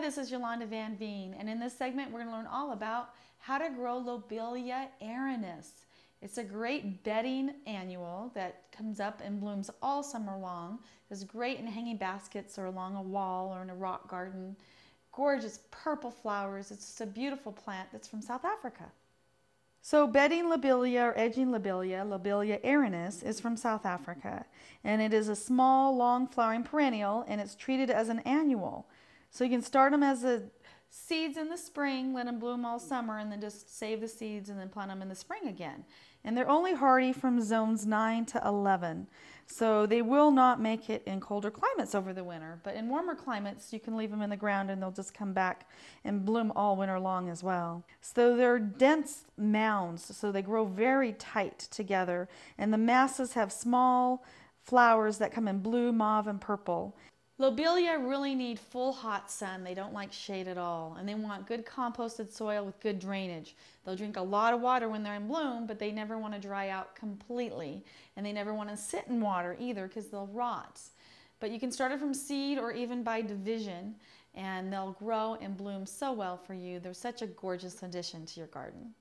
Hi, this is Yolanda Van Veen, and in this segment, we're going to learn all about how to grow Lobelia erinus. It's a great bedding annual that comes up and blooms all summer long. It's great in hanging baskets or along a wall or in a rock garden. Gorgeous purple flowers. It's just a beautiful plant that's from South Africa. So bedding lobelia or edging lobelia, lobelia erinus, is from South Africa. And it is a small, long flowering perennial and it's treated as an annual. So you can start them as a seeds in the spring, let them bloom all summer, and then just save the seeds and then plant them in the spring again. And they're only hardy from zones 9 to 11. So they will not make it in colder climates over the winter. But in warmer climates, you can leave them in the ground and they'll just come back and bloom all winter long as well. So they're dense mounds, so they grow very tight together. And the masses have small flowers that come in blue, mauve, and purple. Lobelia really need full hot sun. They don't like shade at all. And they want good composted soil with good drainage. They'll drink a lot of water when they're in bloom, but they never want to dry out completely. And they never want to sit in water either because they'll rot. But you can start it from seed or even by division, and they'll grow and bloom so well for you. They're such a gorgeous addition to your garden.